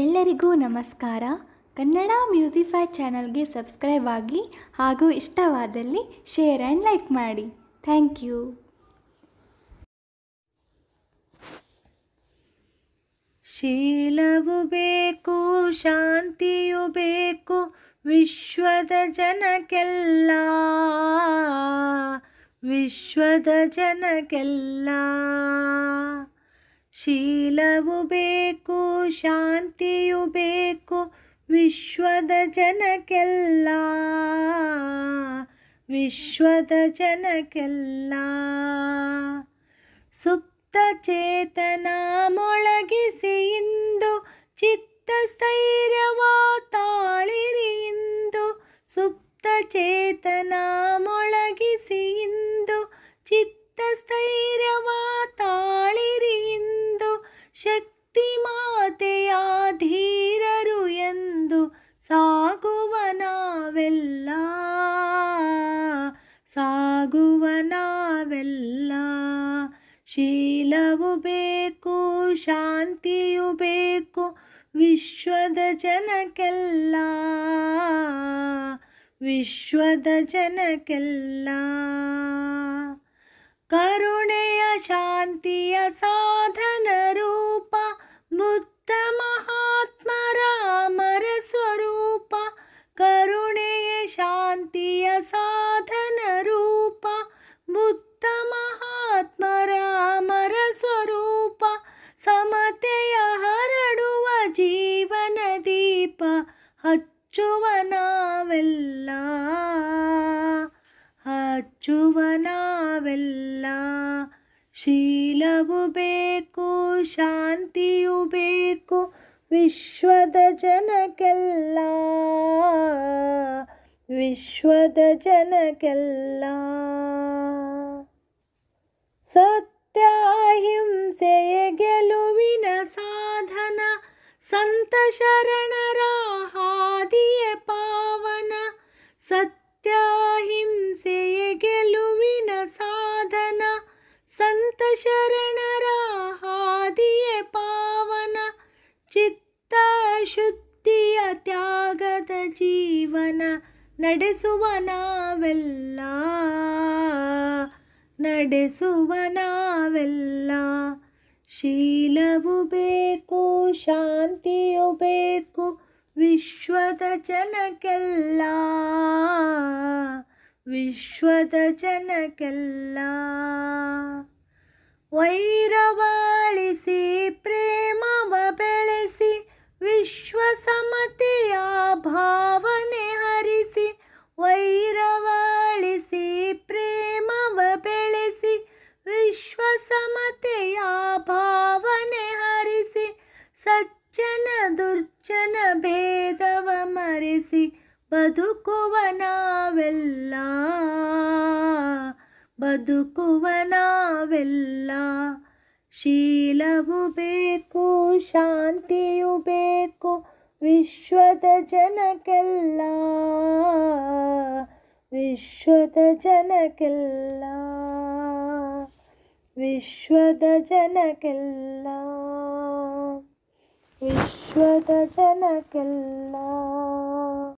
ಎಲ್ಲರಿಗೂ ನಮಸ್ಕಾರ. ಕನ್ನಡ ಮ್ಯೂಸಿಫೈ ಚಾನಲ್ಗೆ ಸಬ್ಸ್ಕ್ರೈಬ್ ಆಗಿ ಹಾಗೂ ಇಷ್ಟವಾದಲ್ಲಿ ಶೇರ್ ಆ್ಯಂಡ್ ಲೈಕ್ ಮಾಡಿ. Thank you. ಶೀಲವು ಬೇಕು, ಶಾಂತಿಯು ಬೇಕು, ವಿಶ್ವದ ಜನಕ್ಕೆಲ್ಲ. ವಿಶ್ವದ ಜನಕ್ಕೆಲ್ಲ. ಶೀಲವು ಬೇಕು, ಶಾಂತಿಯು ಬೇಕು, ವಿಶ್ವದ ಜನಕ್ಕೆಲ್ಲ. ವಿಶ್ವದ ಜನಕ್ಕೆಲ್ಲ. ಸುಪ್ತ ಚೇತನ ಮೊಳಗಿಸಿ ಇಂದು ಚಿತ್ತ ಸ್ಥೈರ್ಯವ ತಾಳಿರಿ ಇಂದು. ಸುಪ್ತ ಚೇತನ ಮೊಳಗಿಸಿ ಇಂದು ಚಿತ್ತ ಸ್ಥೈರ್ಯವ ಶಕ್ತಿ ಮಾತೆಯ ಧೀರರು ಎಂದು ಸಾಗುವ ನಾವೆಲ್ಲ. ಸಾಗುವ ನಾವೆಲ್ಲ. ಶೀಲವು ಬೇಕು, ಶಾಂತಿಯು ಬೇಕು, ವಿಶ್ವದ ಜನಕ್ಕೆಲ್ಲ. ವಿಶ್ವದ ಜನಕ್ಕೆಲ್ಲ. ಕರುಣೆಯ ಶಾಂತಿಯ ಸಾಧನ ಹಚ್ಚುವ ನಾವೆಲ್ಲ ಹಚ್ಚುವ ನಾವೆಲ್ಲ ಶೀಲವು ಬೇಕು, ಶಾಂತಿಯು ಬೇಕು, ವಿಶ್ವದ ಜನಕ್ಕೆಲ್ಲ. ವಿಶ್ವದ ಜನಕ್ಕೆಲ್ಲ. ಸತ್ಯ ಅಹಿಂಸೆಯ ಗೆಲುವಿನ ಸಾಧನ ಸಂತ ಶರಣರ ಹಾದಿಯ ಪಾವನ ಸತ್ಯ ಹಿಂಸೆಯ ಗೆಲುವಿನ ಸಾಧನ. ಸಂತ ಶರಣರ ಹಾದಿಯ ಪಾವನ ಚಿತ್ತ ಶುದ್ಧಿಯ ತ್ಯಾಗದ ಜೀವನ ನಡೆಸುವ ನಾವೆಲ್ಲ ನಡೆಸುವ ನಾವೆಲ್ಲ. ಶೀಲವು ಬೇಕು ಶಾಂತಿಯು ಬೇಕು ವಿಶ್ವದ ಜನಕ್ಕೆಲ್ಲ ವಿಶ್ವದ ಜನಕ್ಕೆಲ್ಲ ವೈರವಾಳಿಸಿ ಪ್ರೇಮವ ಬೆಳೆಸಿ ವಿಶ್ವ ಸಮತೆಯ ಭಾವನೆ ಸಜ್ಜನ ದುರ್ಜನ ಭೇದವ ಮರೆಸಿ ಬದುಕುವ ನಾವೆಲ್ಲ. ಬದುಕುವ ನಾವೆಲ್ಲ. ಶೀಲವು ಬೇಕು, ಶಾಂತಿಯು ಬೇಕು, ವಿಶ್ವದ ಜನಕ್ಕೆಲ್ಲ. ವಿಶ್ವದ ಜನಕ್ಕೆಲ್ಲ. ವಿಶ್ವದ ಜನಕ್ಕೆಲ್ಲ. ವಿಶ್ವದ ಜನಕ್ಕೆಲ್ಲ